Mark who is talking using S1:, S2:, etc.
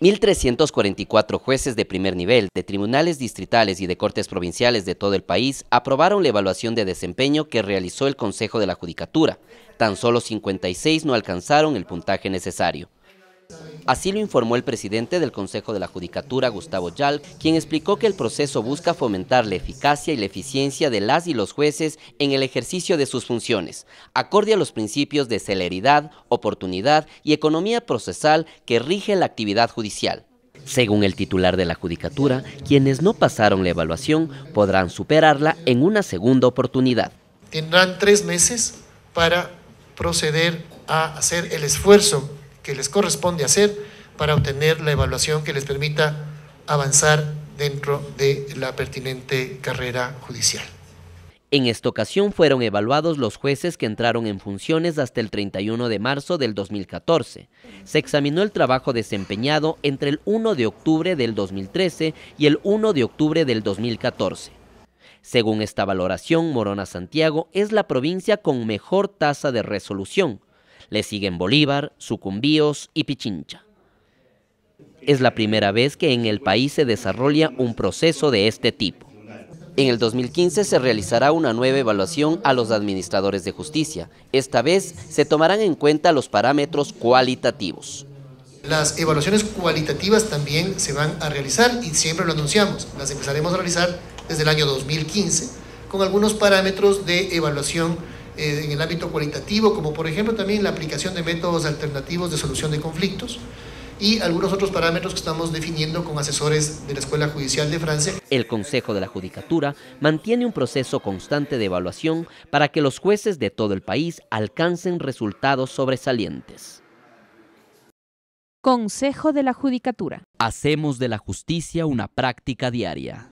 S1: 1.344 jueces de primer nivel de tribunales distritales y de cortes provinciales de todo el país aprobaron la evaluación de desempeño que realizó el Consejo de la Judicatura. Tan solo 56 no alcanzaron el puntaje necesario. Así lo informó el presidente del Consejo de la Judicatura, Gustavo Yal, quien explicó que el proceso busca fomentar la eficacia y la eficiencia de las y los jueces en el ejercicio de sus funciones, acorde a los principios de celeridad, oportunidad y economía procesal que rigen la actividad judicial. Según el titular de la Judicatura, quienes no pasaron la evaluación podrán superarla en una segunda oportunidad.
S2: Tendrán tres meses para proceder a hacer el esfuerzo que les corresponde hacer para obtener la evaluación que les permita avanzar dentro de la pertinente carrera judicial.
S1: En esta ocasión fueron evaluados los jueces que entraron en funciones hasta el 31 de marzo del 2014. Se examinó el trabajo desempeñado entre el 1 de octubre del 2013 y el 1 de octubre del 2014. Según esta valoración, Morona Santiago es la provincia con mejor tasa de resolución, le siguen Bolívar, Sucumbíos y Pichincha. Es la primera vez que en el país se desarrolla un proceso de este tipo. En el 2015 se realizará una nueva evaluación a los administradores de justicia. Esta vez se tomarán en cuenta los parámetros cualitativos.
S2: Las evaluaciones cualitativas también se van a realizar y siempre lo anunciamos. Las empezaremos a realizar desde el año 2015 con algunos parámetros de evaluación eh, en el ámbito cualitativo, como por ejemplo también la aplicación de métodos alternativos de solución de conflictos y algunos otros parámetros que estamos definiendo con asesores de la Escuela Judicial de Francia.
S1: El Consejo de la Judicatura mantiene un proceso constante de evaluación para que los jueces de todo el país alcancen resultados sobresalientes.
S3: Consejo de la Judicatura.
S1: Hacemos de la justicia una práctica diaria.